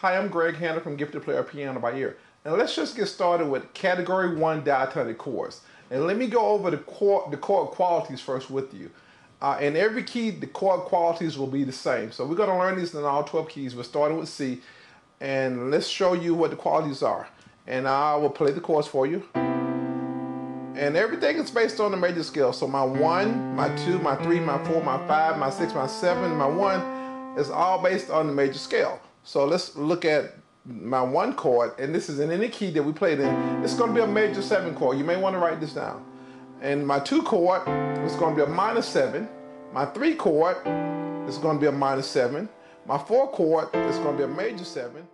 Hi, I'm Greg Hannon from Gifted Player Piano by Ear. And let's just get started with Category 1 diatonic chords. And let me go over the chord, the chord qualities first with you. Uh, in every key, the chord qualities will be the same. So we're going to learn these in all 12 keys. We're starting with C. And let's show you what the qualities are. And I will play the chords for you. And everything is based on the major scale. So my 1, my 2, my 3, my 4, my 5, my 6, my 7, my 1 is all based on the major scale. So let's look at my one chord, and this is in any key that we played in. It's going to be a major seven chord. You may want to write this down. And my two chord is going to be a minor seven. My three chord is going to be a minor seven. My four chord is going to be a major seven.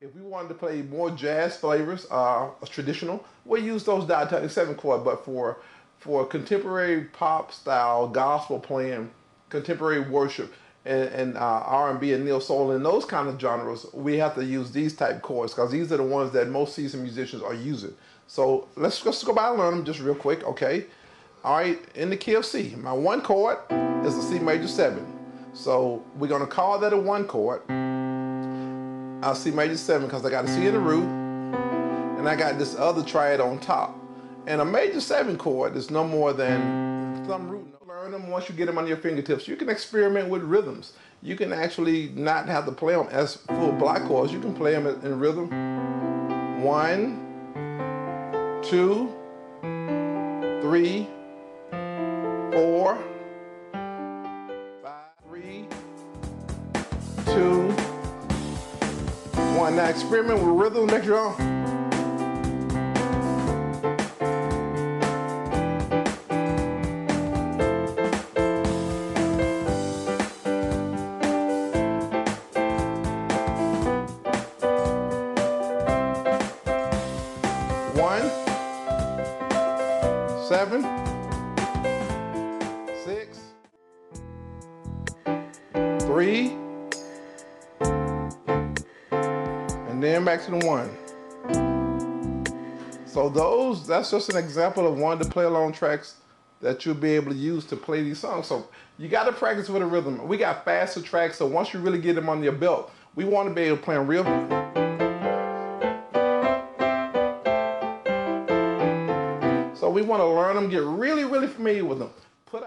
If we wanted to play more jazz flavors, uh, traditional, we'll use those diatonic seven chord. But for for contemporary pop style gospel playing, contemporary worship, and, and uh, R&B and neo soul and those kind of genres, we have to use these type chords because these are the ones that most seasoned musicians are using. So let's let's go by and learn them just real quick, okay? All right, in the key of C, my one chord is a C major seven. So we're gonna call that a one chord. I'll C major seven because I got a C in the root, and I got this other triad on top. And a major seven chord is no more than thumb root learn them once you get them on your fingertips. You can experiment with rhythms. You can actually not have to play them as full block chords. You can play them in rhythm. One, two, three, four, five, three, two, one. Now experiment with rhythm. Make your own. Seven, six, three, and then back to the one. So those, that's just an example of one the play along tracks that you'll be able to use to play these songs. So you got to practice with a rhythm. We got faster tracks, so once you really get them on your belt, we want to be able to play them real So we want to learn them, get really, really familiar with them. Put